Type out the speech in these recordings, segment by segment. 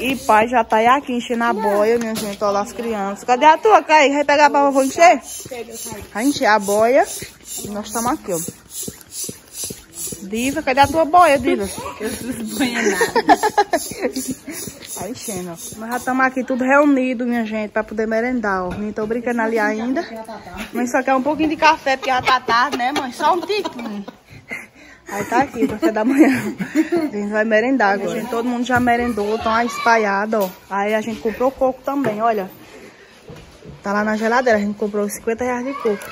E pai já tá aí aqui enchendo a boia, minha gente, olha as crianças. Cadê a tua, Kai? Vai pegar pra vovô encher? Vai encher a boia. E nós estamos aqui, ó. Diva, cadê a tua boia, Diva? Eu não banho nada. Vai enchendo, ó. Nós já estamos aqui tudo reunido, minha gente, pra poder merendar, ó. Nem tô brincando ali ainda. Mas só quer um pouquinho de café, porque já tá tarde, né, mãe? Só um tiquinho. Aí tá aqui, café da manhã. A gente vai merendar agora. Gente, todo mundo já merendou, estão aí espalhados, ó. Aí a gente comprou coco também, olha. Tá lá na geladeira, a gente comprou 50 reais de coco.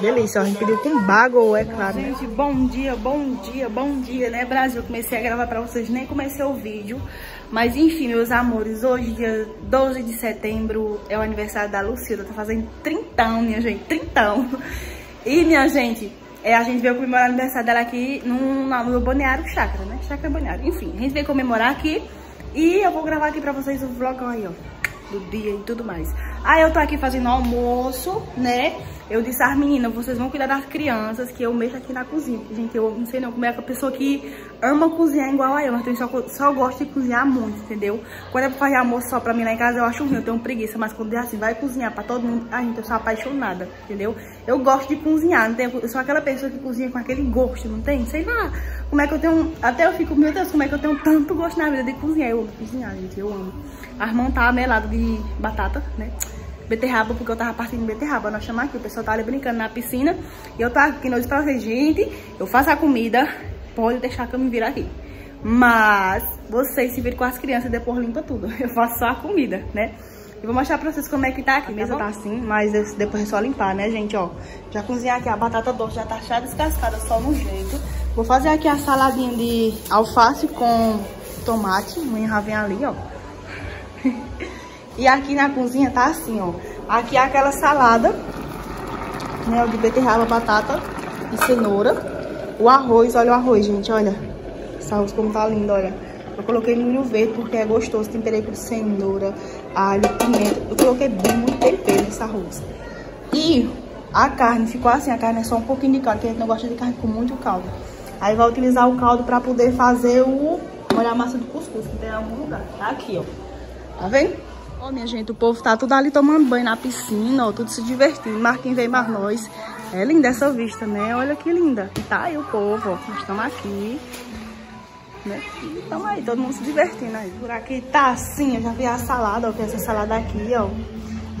Delícia, ó. A gente pediu com bago, é claro. Né? Gente, bom dia, bom dia, bom dia, né, Brasil? Comecei a gravar pra vocês, nem comecei o vídeo. Mas enfim, meus amores, hoje, dia 12 de setembro, é o aniversário da Lucila. Tá fazendo trintão, minha gente, trintão. E, minha gente, é, a gente veio comemorar o aniversário dela aqui no, no Balneário Chácara, né? Chácara Balneário. Enfim, a gente veio comemorar aqui e eu vou gravar aqui pra vocês o vlog aí, ó. Do dia e tudo mais. Aí eu tô aqui fazendo almoço, né? Eu disse às meninas, vocês vão cuidar das crianças, que eu mexo aqui na cozinha. Gente, eu não sei não como é que a pessoa que ama cozinhar igual a eu, mas eu só, só gosto de cozinhar muito, entendeu? Quando é pra fazer almoço só pra mim lá em casa, eu acho ruim, eu tenho preguiça. Mas quando é assim, vai cozinhar pra todo mundo, a gente, eu sou apaixonada, entendeu? Eu gosto de cozinhar, não tenho, eu sou aquela pessoa que cozinha com aquele gosto, não tem? Sei lá, como é que eu tenho, até eu fico, meu Deus, como é que eu tenho tanto gosto na vida de cozinhar. Eu amo cozinhar, gente, eu amo. A irmã tá melado de batata, né? Beterraba, porque eu tava partindo beterraba. Nós chamamos aqui, o pessoal tá ali brincando na piscina. E eu tava aqui, nós pra vocês, gente, eu faço a comida, pode deixar que eu me vire aqui. Mas vocês se viram com as crianças e depois limpa tudo. Eu faço só a comida, né? E vou mostrar pra vocês como é que tá aqui. A mesa tá assim, mas depois é só limpar, né, gente? Ó, já cozinhar aqui a batata doce, já tá chá descascada, só no jeito. Vou fazer aqui a saladinha de alface com tomate. Mãe já vem ali, ó. E aqui na cozinha tá assim, ó. Aqui é aquela salada, né, de beterraba, batata e cenoura. O arroz, olha o arroz, gente, olha. Esse arroz como tá lindo, olha. Eu coloquei milho verde porque é gostoso. Temperei com cenoura, alho, pimenta. Eu coloquei bem muito tempero nesse arroz. E a carne ficou assim, a carne é só um pouquinho de caldo, porque a gente não gosta de carne com muito caldo. Aí vai utilizar o caldo pra poder fazer o... Olha a massa do cuscuz, que tem em algum lugar. Tá aqui, ó. Tá vendo? Ó, oh, minha gente, o povo tá tudo ali tomando banho na piscina, ó, tudo se divertindo. Quem veio mais nós. É linda essa vista, né? Olha que linda. E tá aí o povo, ó. Nós estamos aqui. Né? E estamos aí, todo mundo se divertindo aí. Por aqui tá assim, eu já vi a salada, ó. Que essa salada aqui, ó.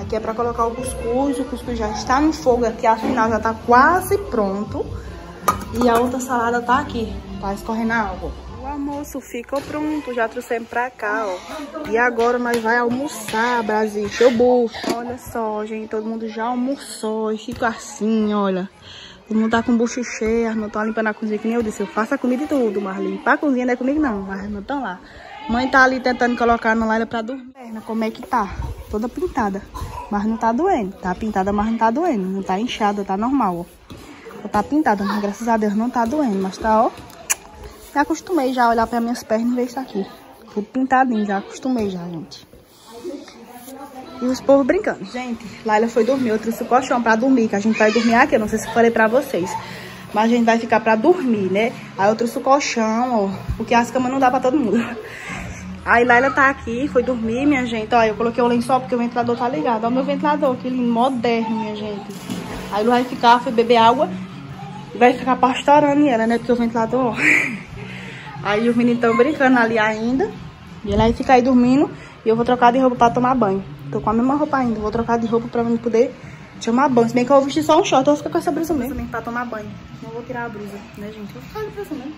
Aqui é pra colocar o cuscuz. O cuscuz já está no fogo aqui. Afinal, já tá quase pronto. E a outra salada tá aqui. Tá escorrendo a água almoço ficou pronto, já trouxemos pra cá, ó. E agora nós vai almoçar, Brasil, bucho. Olha só, gente, todo mundo já almoçou e fica assim, olha. Todo mundo tá com o bucho cheio, as irmãs limpando a cozinha, que nem eu disse, eu faço a comida e tudo, mas limpar a cozinha não é comigo não, mas as irmãs estão lá. Mãe tá ali tentando colocar na laila pra dormir. Como é que tá? Toda pintada, mas não tá doendo. Tá pintada, mas não tá doendo. Não tá inchada, tá normal, ó. Tá pintada, mas graças a Deus não tá doendo, mas tá, ó. Já acostumei já a olhar para minhas pernas e ver isso aqui. Tudo pintadinho, já acostumei já, gente. E os povos brincando. Gente, Laila foi dormir. Eu trouxe o colchão pra dormir, que a gente vai dormir aqui. Eu não sei se falei pra vocês. Mas a gente vai ficar pra dormir, né? Aí eu trouxe o colchão, ó. Porque as camas não dá pra todo mundo. Aí Laila tá aqui, foi dormir, minha gente. Ó, eu coloquei o lençol porque o ventilador tá ligado. Ó o meu ventilador, que lindo, moderno, minha gente. Aí ele vai ficar, foi beber água. Vai ficar pastorando ela, né? Porque o ventilador, ó. Aí os meninos estão brincando ali ainda. E ele aí fica aí dormindo. E eu vou trocar de roupa pra tomar banho. Tô com a mesma roupa ainda. Vou trocar de roupa pra mim poder tomar banho. Se bem que eu vou vestir só um short. Eu vou ficar com essa blusa mesmo pra tomar banho. Não vou tirar a blusa, né, gente? Vou ficar de blusa mesmo.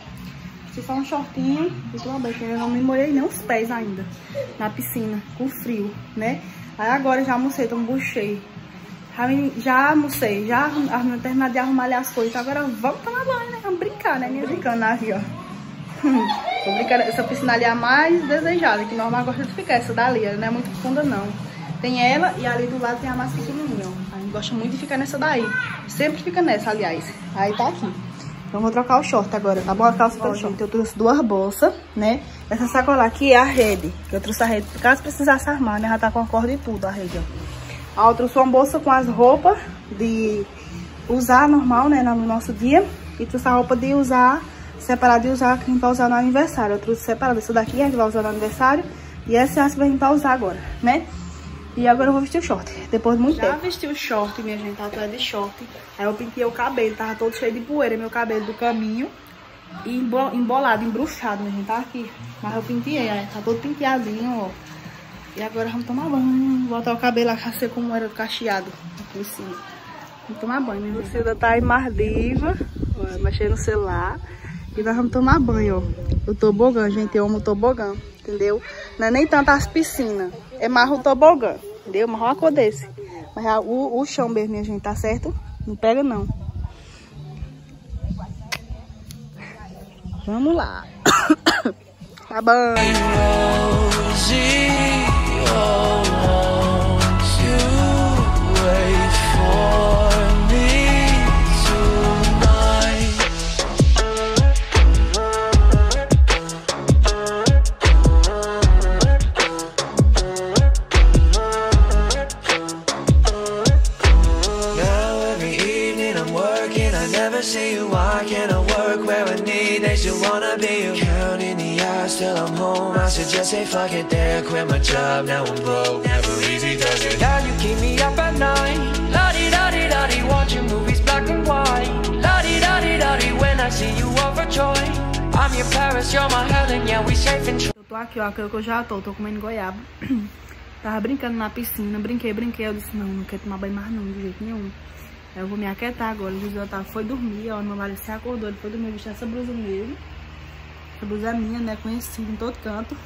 Vestir só um shortinho e tomar banho. Porque eu não me molhei nem os pés ainda. Na piscina, com frio, né? Aí agora já almocei, tô buchei. Já, já almocei, já terminei de arrumar ali as coisas. Agora vamos tomar banho, né? Vamos brincar, né? Minha brincando aqui, ó. Essa piscina ali é a mais desejada, que normal gosta de ficar. Essa dali, ela não é muito funda, não. Tem ela e ali do lado tem a mais pequenininha, ó. A gente gosta muito de ficar nessa daí. Sempre fica nessa, aliás. Aí tá aqui. Então vou trocar o short agora, tá bom? A calça pelo short. Eu trouxe duas bolsas, né? Essa sacola aqui é a rede. Eu trouxe a rede, caso precisasse armar, né? Já tá com a corda e tudo, a rede, ó. eu trouxe uma bolsa com as roupas de usar normal, né? No nosso dia. E trouxe a roupa de usar separado de usar que a gente vai usar no aniversário. Eu trouxe separado. Essa daqui a gente vai usar no aniversário. E essa é a que vai pra usar agora, né? E agora eu vou vestir o short, depois de muito Já tempo. Já vesti o short, minha gente, tá atrás de short. Aí eu pintei o cabelo, tava todo cheio de poeira, meu cabelo do caminho. E embolado, embruxado, minha gente, tá aqui. Mas eu pintei, aí tá todo penteadinho, ó. E agora vamos tomar banho, botar o cabelo a ser como era cacheado aqui em cima. Vamos tomar banho, minha gente. Lucida tá em Mardiva, mexendo no celular. E nós vamos tomar banho, ó. O tobogã, gente, eu amo o tobogã, entendeu? Não é nem tanto as piscinas, é mais o tobogã, entendeu? Mas olha a cor desse. Mas o, o chão mesmo, minha gente, tá certo? Não pega não. Vamos lá. tá banho. Just say fuck it quit my job, now I'm broke, never easy does it. Yeah, you keep me up at night, la-di-da-di-da-di, watching movies black and white. La-di-da-di-da-di, when I see you overjoyed I'm your Paris, you're my Helen, yeah, we safe Eu tô aqui, ó, que eu já tô, tô comendo goiaba. Tava brincando na piscina, brinquei, brinquei, eu disse, não, não quero tomar banho mais não, de jeito nenhum. Eu vou me aquietar agora, o José tá, foi dormir, ó, meu marido se acordou, ele foi dormir, vestir essa blusa nele. Essa blusa é minha, né, conhecida em todo canto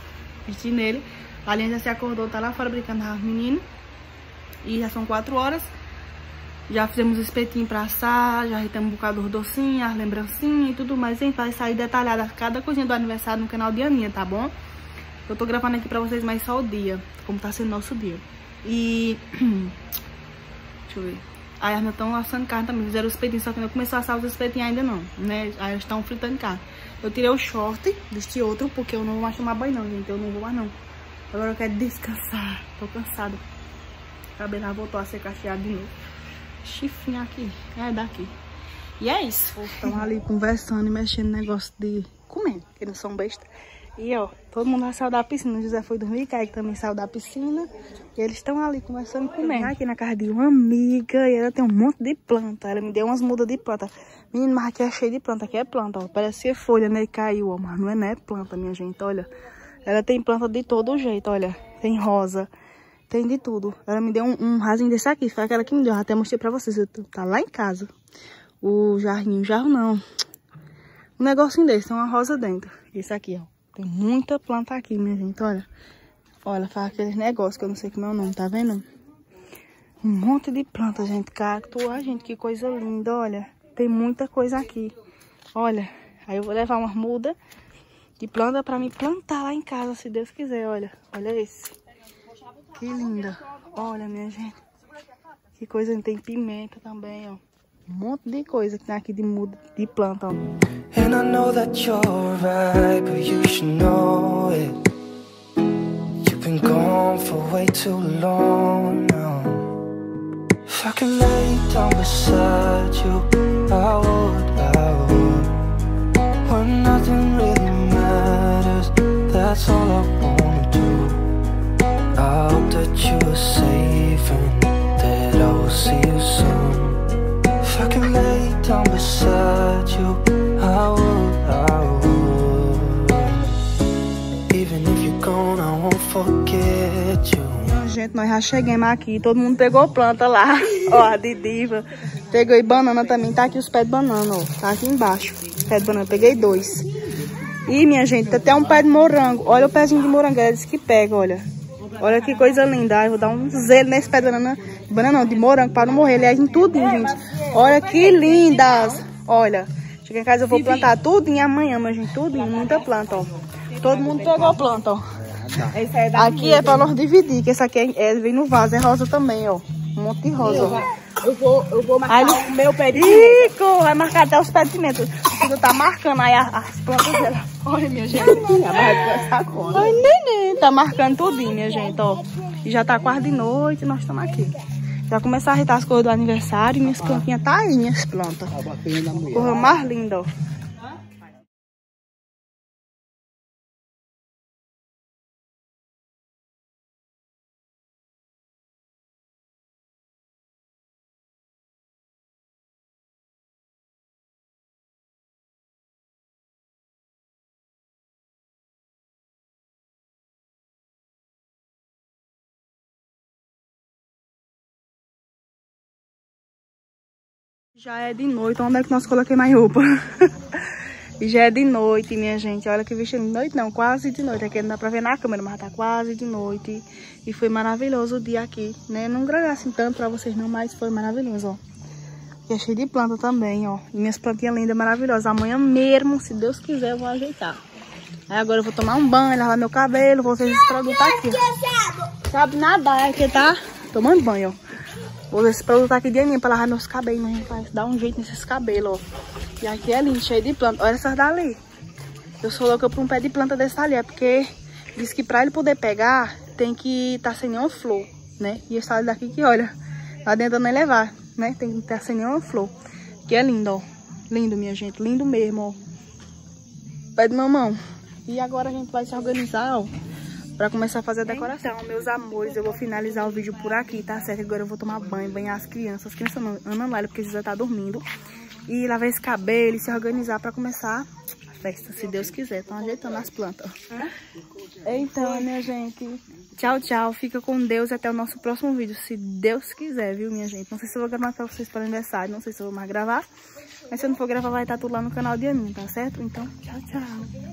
vesti nele. A Aline já se acordou, tá lá fora brincando com as meninas. E já são quatro horas. Já fizemos espetinho pra assar, já retamos um bocado dos docinhos, as lembrancinhas e tudo mais. Hein? Vai sair detalhada cada coisinha do aniversário no canal de Aninha, tá bom? Eu tô gravando aqui pra vocês mais só o dia, como tá sendo nosso dia. E... Deixa eu ver. Aí as estão assando carne também, fizeram os espetinhos, só que não começou a assar os espetinhos ainda não, né? Aí elas estão fritando carne. Eu tirei o short deste outro, porque eu não vou mais tomar banho não, gente. Eu não vou mais não. Agora eu quero descansar. Tô cansado. O cabelo voltou a ser cacheado de novo. Chifrinho aqui. É daqui. E é isso. Estão ali conversando e mexendo no negócio de comer, que não são besta. E ó, todo mundo já saiu da piscina. O José foi dormir, Kaique também saiu da piscina. E eles estão ali conversando e comendo. Aqui na casa de uma amiga e ela tem um monte de planta. Ela me deu umas mudas de planta. Menino, mas aqui é cheio de planta. Aqui é planta, ó. Parece ser folha, né? Caiu, ó. Mas não é, né? Planta, minha gente, olha. Ela tem planta de todo jeito, olha. Tem rosa. Tem de tudo. Ela me deu um, um rasinho desse aqui. Foi aquela que me deu. Eu até mostrei pra vocês. Tá lá em casa. O jarrinho. Jarro não. Um negocinho desse. Tem uma rosa dentro. Esse aqui, ó. Tem muita planta aqui, minha gente, olha. Olha, faz aqueles negócios que eu não sei como é o nome, tá vendo? Um monte de planta, gente. Cacto, ai, gente, que coisa linda, olha. Tem muita coisa aqui. Olha, aí eu vou levar uma muda de planta pra me plantar lá em casa, se Deus quiser, olha. Olha esse. Que linda. Olha, minha gente. Que coisa, tem pimenta também, ó. Um monte de coisa que tem aqui de muda de planta. And I know that you're right, but you should know it. You've been gone for way too long now. If I could lay down beside you, I would, I would. When nothing really matters, that's all I wanna do. I hope that you are safe and that I will see you down beside you, I would, I would. Even if you're gone, I won't forget you. Gente, nós já chegamos aqui, todo mundo pegou planta lá, ó, de diva. Peguei banana também, tá aqui os pés de banana, ó, tá aqui embaixo. Pé de banana, peguei dois. E, minha gente, tem até um pé de morango. Olha o pezinho de morango, ela disse que pega, olha. Olha que coisa linda. Ai, vou dar um zelo nesse pé de banana. Banana não, de morango, para não morrer. Aliás, em tudo, gente. Olha que lindas. Olha. Chega em casa, eu vou plantar tudo em amanhã, mas gente. Tudo em muita planta, ó. Todo mundo pegou planta, ó. Aqui é pra nós dividir, que essa aqui é, é, vem no vaso, é rosa também, ó. Um monte de rosa, ó. Eu vou, eu vou marcar aí, o meu pé de pimenta. vai marcar até os pés de pimenta. Você tá marcando aí as, as plantas dela. Olha, minha gente. Oi, neném. Tá marcando tudinho, minha gente, ó. E já tá quase de noite nós estamos aqui. Já começar a arretar as coisas do aniversário. Minhas plantinhas tá aí, minhas plantas. Corra mais linda, ó. Já é de noite, onde é que nós coloquei mais roupa? já é de noite, minha gente. Olha que vestido de noite, não, quase de noite. Aqui não dá pra ver na câmera, mas tá quase de noite. E foi maravilhoso o dia aqui, né? Não gravei assim tanto pra vocês não, mas foi maravilhoso, ó. E é cheio de planta também, ó. E minhas plantinhas lindas, maravilhosas. Amanhã mesmo, se Deus quiser, eu vou ajeitar. Aí agora eu vou tomar um banho, lavar meu cabelo, vou usar esse produto aqui. Sabe nada, é que tá tomando banho, ó. Vou produto aqui de aninha pra lavar meus cabelos, né? Pra dar um jeito nesses cabelos, ó. E aqui é lindo, cheio de planta. Olha essas dali. Eu sou louca por um pé de planta desse ali, é porque diz que pra ele poder pegar, tem que estar tá sem nenhuma flor, né? E esse ali daqui que, olha, lá dentro nem levar né? Tem que estar sem nenhuma flor. Que é lindo, ó. Lindo, minha gente. Lindo mesmo, ó. Pé de mamão. E agora a gente vai se organizar, ó. Pra começar a fazer a decoração. Então, meus amores, eu vou finalizar o vídeo por aqui, tá certo? Agora eu vou tomar banho, banhar as crianças. As crianças não, Ana Laila, porque já tá dormindo. E lavar esse cabelo e se organizar pra começar a festa, se Deus quiser. Estão ajeitando as plantas. Então, minha gente, Tchau, tchau. Fica com Deus e até o nosso próximo vídeo, se Deus quiser, viu, minha gente? Não sei se eu vou gravar pra vocês para aniversário, não sei se eu vou mais gravar. Mas se eu não for gravar, vai estar tudo lá no canal de Aninha, tá certo? Então, tchau, tchau.